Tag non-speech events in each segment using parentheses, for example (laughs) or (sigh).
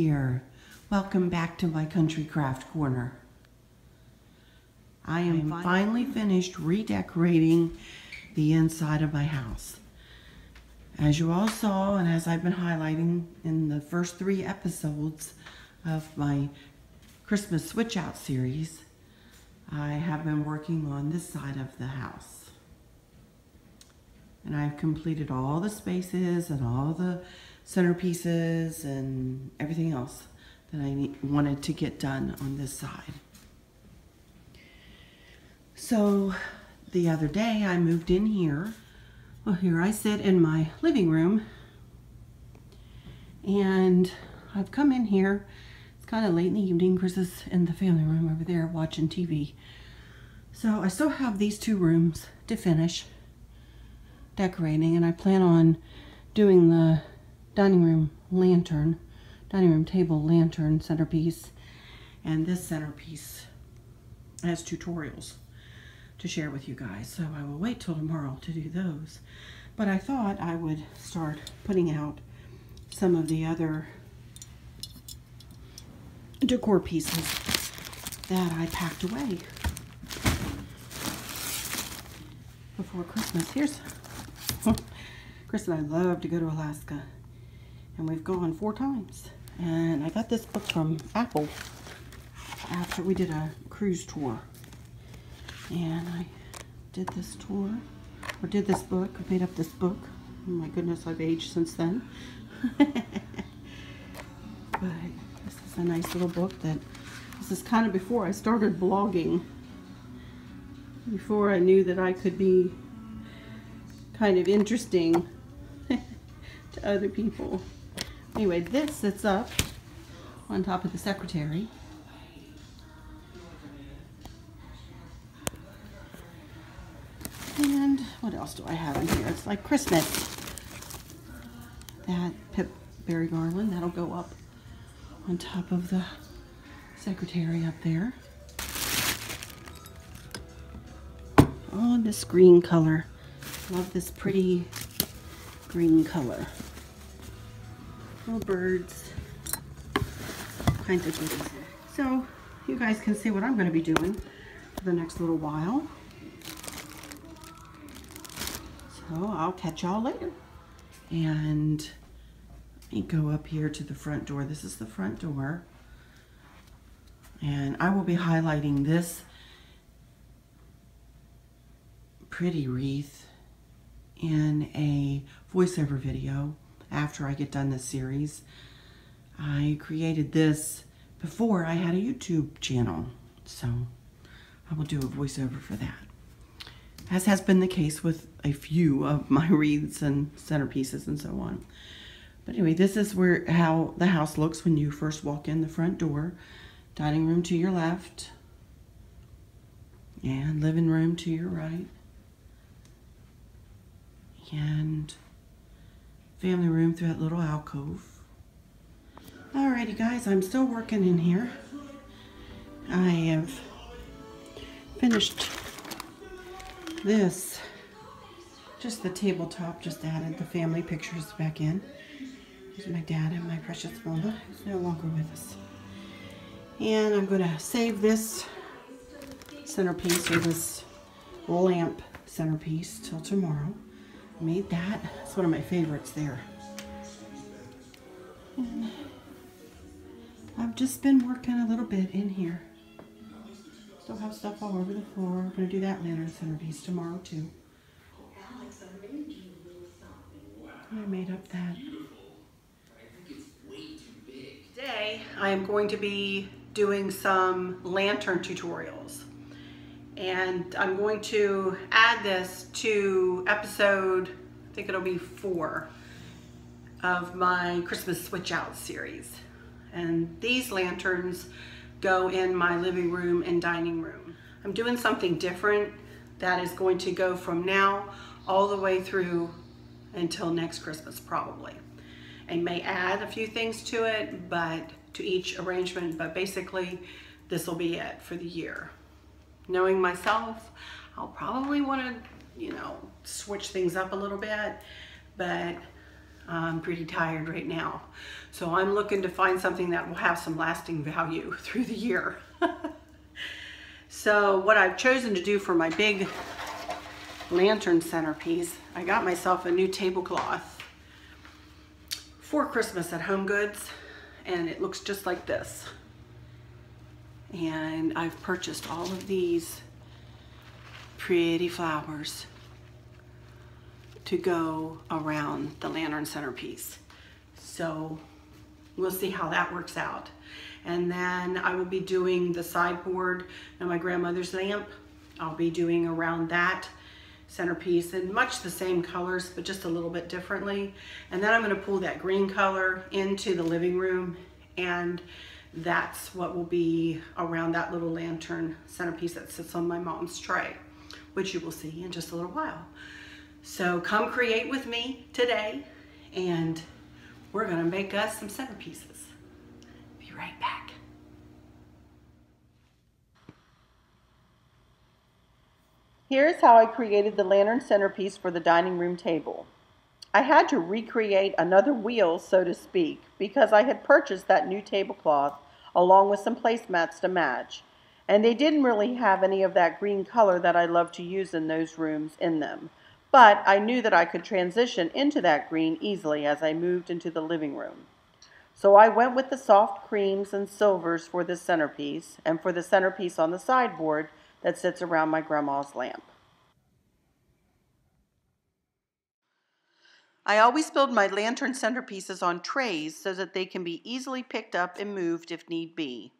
Here. Welcome back to my Country Craft Corner. I am finally finished redecorating the inside of my house. As you all saw, and as I've been highlighting in the first three episodes of my Christmas Switch Out series, I have been working on this side of the house. And I've completed all the spaces and all the centerpieces and everything else that I wanted to get done on this side. So the other day I moved in here. Well, here I sit in my living room and I've come in here. It's kind of late in the evening. Chris is in the family room over there watching TV. So I still have these two rooms to finish decorating and I plan on doing the dining room lantern, dining room table lantern centerpiece and this centerpiece as tutorials to share with you guys. So I will wait till tomorrow to do those. But I thought I would start putting out some of the other decor pieces that I packed away before Christmas. Here's (laughs) Chris and I love to go to Alaska and we've gone four times. And I got this book from Apple after we did a cruise tour and I did this tour, or did this book, I made up this book. Oh my goodness, I've aged since then. (laughs) but this is a nice little book that, this is kind of before I started blogging. Before I knew that I could be kind of interesting (laughs) to other people. Anyway, this sits up on top of the secretary. And what else do I have in here? It's like Christmas. That Pip Berry Garland, that'll go up on top of the secretary up there. Oh, this green color. Love this pretty green color. Little birds. Kinds of goodies. So, you guys can see what I'm going to be doing for the next little while. So I'll catch y'all later. And let me go up here to the front door. This is the front door. And I will be highlighting this pretty wreath in a voiceover video after I get done this series. I created this before I had a YouTube channel. So I will do a voiceover for that as has been the case with a few of my (laughs) wreaths and centerpieces and so on. But anyway, this is where how the house looks when you first walk in the front door. Dining room to your left. And living room to your right. And family room through that little alcove. Alrighty guys, I'm still working in here. I have finished this, just the tabletop, just added the family pictures back in. Here's my dad and my precious Mona, who's no longer with us. And I'm going to save this centerpiece or this lamp centerpiece till tomorrow. Made that. It's one of my favorites there. And I've just been working a little bit in here. Still have stuff all over the floor. I'm going to do that lantern centerpiece tomorrow too. I made up that. Today I am going to be doing some lantern tutorials and I'm going to add this to episode, I think it'll be four of my Christmas Switch Out series. And these lanterns go in my living room and dining room. I'm doing something different that is going to go from now all the way through until next Christmas probably. I may add a few things to it, but to each arrangement, but basically this will be it for the year. Knowing myself, I'll probably want to, you know, switch things up a little bit, but I'm pretty tired right now. So I'm looking to find something that will have some lasting value (laughs) through the year. (laughs) so what I've chosen to do for my big lantern centerpiece, I got myself a new tablecloth for Christmas at Home Goods and it looks just like this. And I've purchased all of these pretty flowers to go around the lantern centerpiece. So we'll see how that works out. And then I will be doing the sideboard and my grandmother's lamp. I'll be doing around that centerpiece in much the same colors, but just a little bit differently. And then I'm gonna pull that green color into the living room and that's what will be around that little lantern centerpiece that sits on my mom's tray, which you will see in just a little while. So come create with me today and we're gonna make us some centerpieces. Be right back. Here's how I created the lantern centerpiece for the dining room table. I had to recreate another wheel, so to speak, because I had purchased that new tablecloth along with some placemats to match. And they didn't really have any of that green color that I love to use in those rooms in them. But I knew that I could transition into that green easily as I moved into the living room. So I went with the soft creams and silvers for the centerpiece and for the centerpiece on the sideboard that sits around my grandma's lamp. I always build my lantern centerpieces on trays so that they can be easily picked up and moved if need be.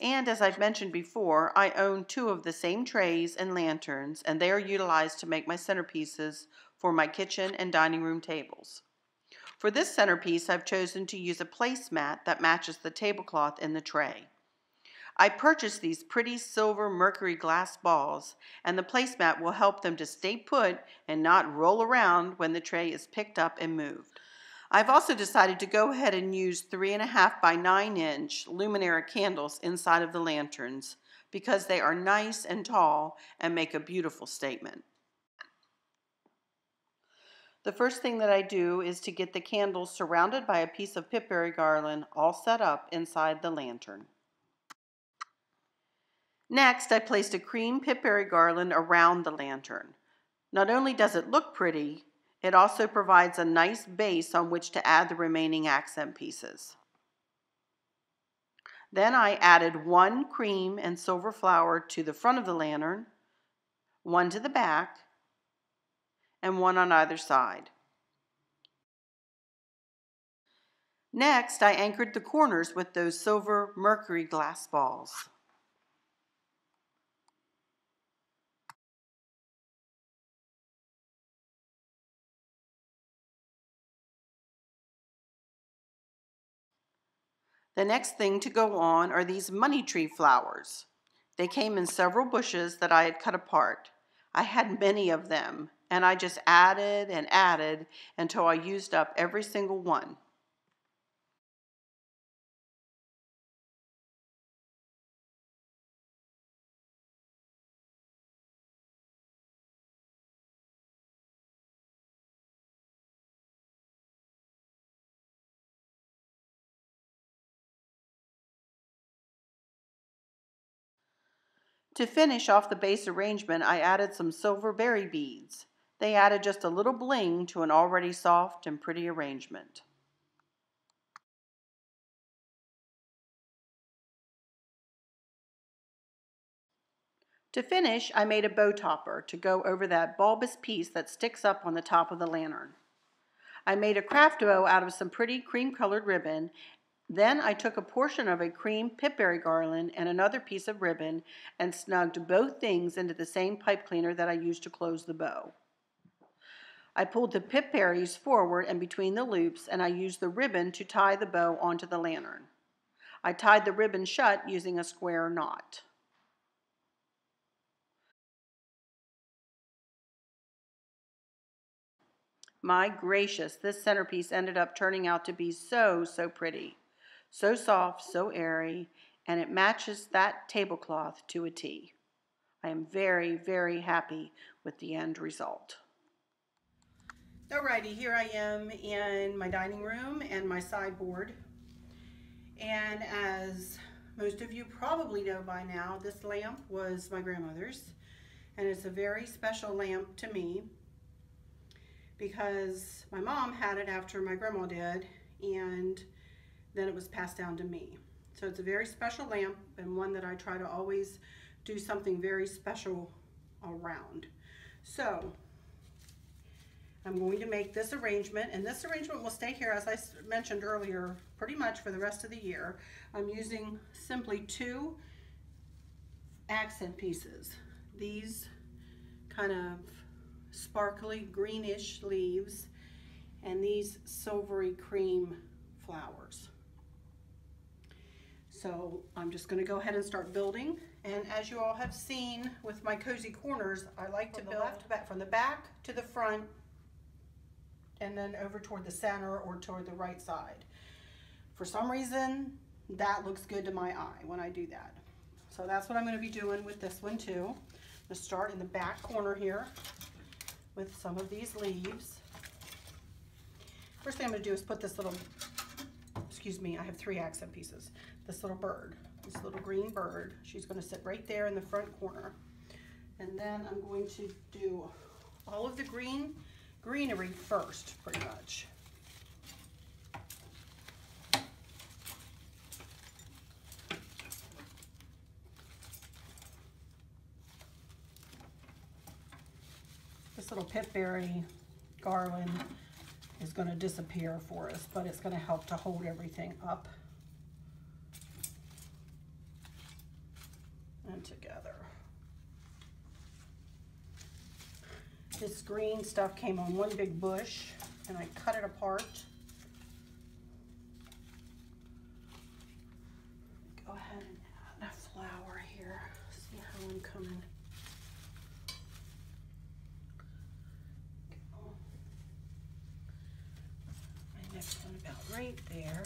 And as I've mentioned before, I own two of the same trays and lanterns, and they are utilized to make my centerpieces for my kitchen and dining room tables. For this centerpiece, I've chosen to use a placemat that matches the tablecloth in the tray. I purchased these pretty silver mercury glass balls, and the placemat will help them to stay put and not roll around when the tray is picked up and moved. I've also decided to go ahead and use 3.5 by 9 inch Luminara candles inside of the lanterns because they are nice and tall and make a beautiful statement. The first thing that I do is to get the candles surrounded by a piece of pipberry garland all set up inside the lantern. Next, I placed a cream pipberry garland around the lantern. Not only does it look pretty, it also provides a nice base on which to add the remaining accent pieces. Then I added one cream and silver flower to the front of the lantern, one to the back, and one on either side. Next, I anchored the corners with those silver mercury glass balls. The next thing to go on are these money tree flowers. They came in several bushes that I had cut apart. I had many of them, and I just added and added until I used up every single one. To finish off the base arrangement, I added some silver berry beads. They added just a little bling to an already soft and pretty arrangement. To finish, I made a bow topper to go over that bulbous piece that sticks up on the top of the lantern. I made a craft bow out of some pretty cream colored ribbon then I took a portion of a cream pipberry garland and another piece of ribbon and snugged both things into the same pipe cleaner that I used to close the bow. I pulled the pipberries forward and between the loops and I used the ribbon to tie the bow onto the lantern. I tied the ribbon shut using a square knot. My gracious, this centerpiece ended up turning out to be so, so pretty. So soft, so airy, and it matches that tablecloth to a T. I am very, very happy with the end result. Alrighty, here I am in my dining room and my sideboard. And as most of you probably know by now, this lamp was my grandmother's. And it's a very special lamp to me because my mom had it after my grandma did and then it was passed down to me. So it's a very special lamp and one that I try to always do something very special around. So I'm going to make this arrangement, and this arrangement will stay here, as I mentioned earlier, pretty much for the rest of the year. I'm using simply two accent pieces. These kind of sparkly greenish leaves, and these silvery cream flowers. So I'm just going to go ahead and start building. And as you all have seen with my cozy corners, I like from to build left, back, from the back to the front and then over toward the center or toward the right side. For some reason, that looks good to my eye when I do that. So that's what I'm going to be doing with this one too. I'm to start in the back corner here with some of these leaves. First thing I'm going to do is put this little, excuse me, I have three accent pieces. This little bird, this little green bird, she's going to sit right there in the front corner. And then I'm going to do all of the green greenery first, pretty much. This little pipberry garland is going to disappear for us, but it's going to help to hold everything up and together. This green stuff came on one big bush and I cut it apart. Go ahead and add a flower here. See how I'm coming. My next one about right there.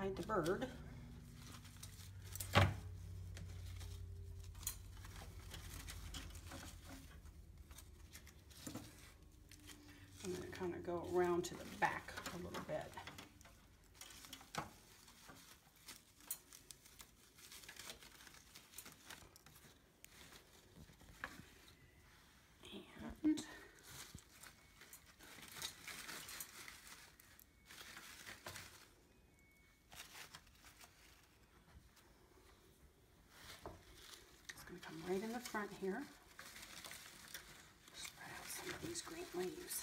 hide the bird. I'm going to kind of go around to the back a little bit. Right in the front here. Spread out some of these green leaves.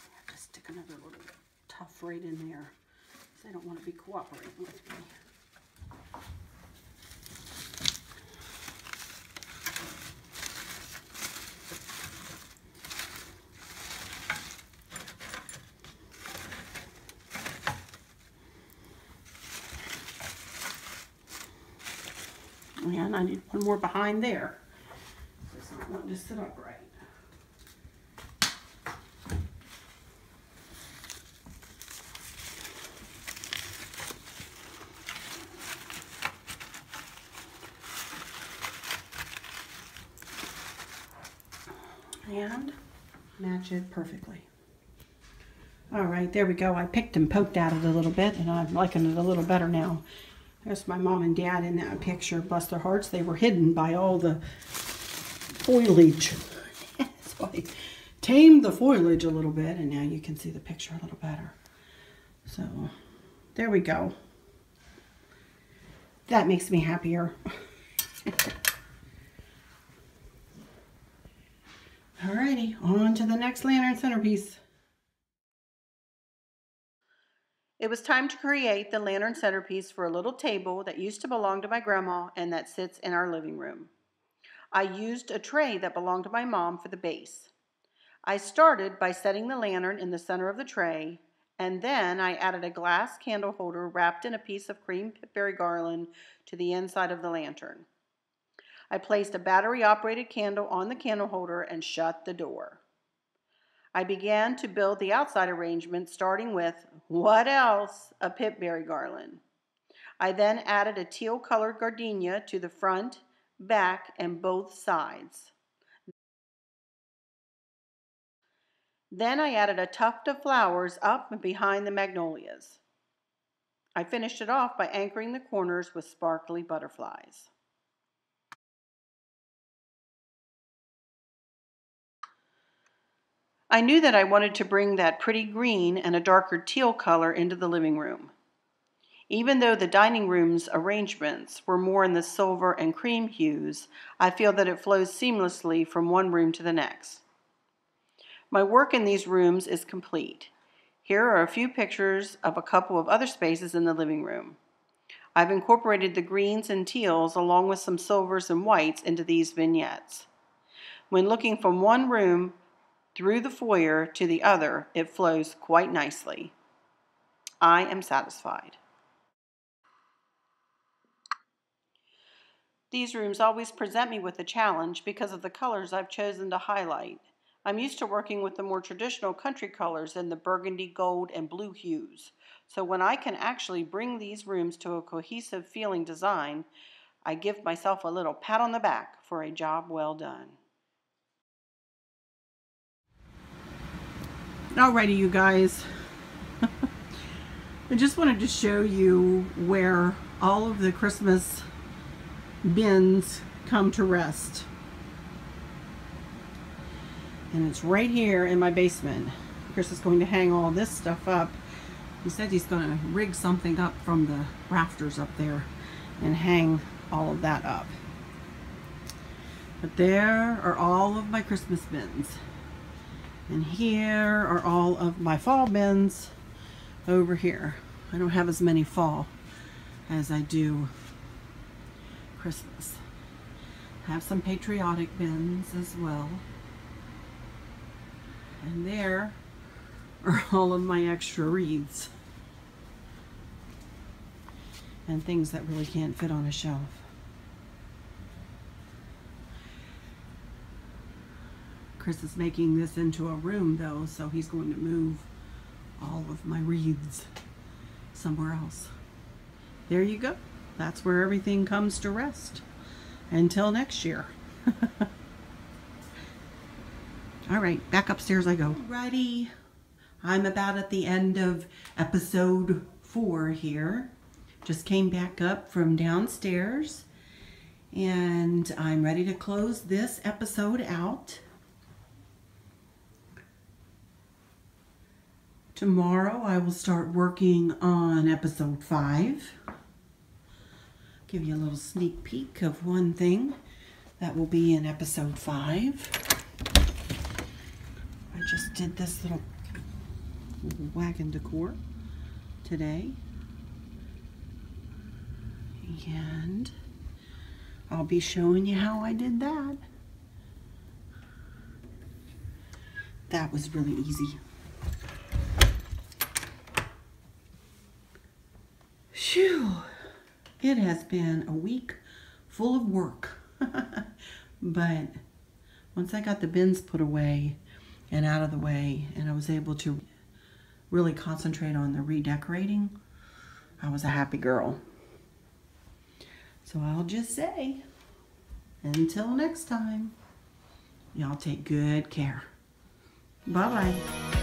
I have to stick another little tough right in there because they don't want to be cooperating with me. More behind there. It's not wanting to sit. And match it perfectly. All right, there we go. I picked and poked at it a little bit, and I'm liking it a little better now. There's my mom and dad in that picture. Bless their hearts. They were hidden by all the foliage. so I tamed the foliage a little bit, and now you can see the picture a little better. So there we go. That makes me happier. (laughs) Alrighty, on to the next lantern centerpiece. It was time to create the lantern centerpiece for a little table that used to belong to my grandma and that sits in our living room. I used a tray that belonged to my mom for the base. I started by setting the lantern in the center of the tray And then I added a glass candle holder wrapped in a piece of cream berry garland to the inside of the lantern. I placed a battery operated candle on the candle holder and shut the door. I began to build the outside arrangement, starting with, what else? A pipberry garland. I then added a teal colored gardenia to the front, back, and both sides. Then I added a tuft of flowers up and behind the magnolias. I finished it off by anchoring the corners with sparkly butterflies. I knew that I wanted to bring that pretty green and a darker teal color into the living room. Even though the dining room's arrangements were more in the silver and cream hues, I feel that it flows seamlessly from one room to the next. My work in these rooms is complete. Here are a few pictures of a couple of other spaces in the living room. I've incorporated the greens and teals along with some silvers and whites into these vignettes. When looking from one room through the foyer to the other, it flows quite nicely. I am satisfied. These rooms always present me with a challenge because of the colors I've chosen to highlight. I'm used to working with the more traditional country colors in the burgundy, gold, and blue hues. So when I can actually bring these rooms to a cohesive feeling design, I give myself a little pat on the back for a job well done. Alrighty, you guys. (laughs) I just wanted to show you where all of the Christmas bins come to rest and it's right here in my basement. Chris is going to hang all this stuff up. He said he's going to rig something up from the rafters up there and hang all of that up. But there are all of my Christmas bins. And here are all of my fall bins over here. I don't have as many fall as I do Christmas. I have some patriotic bins as well. And there are all of my extra wreaths. And things that really can't fit on a shelf. Chris is making this into a room though, so he's going to move all of my wreaths somewhere else. There you go. That's where everything comes to rest. Until next year. (laughs) All right, back upstairs I go. Ready. I'm about at the end of episode four here. Just came back up from downstairs and I'm ready to close this episode out. Tomorrow I will start working on episode five. Give you a little sneak peek of one thing that will be in episode five I just did this little wagon decor today. And I'll be showing you how I did that. That was really easy. It has been a week full of work. (laughs) but once I got the bins put away, and out of the way and I was able to really concentrate on the redecorating, I was a happy girl. So I'll just say, until next time, y'all take good care. Bye-bye.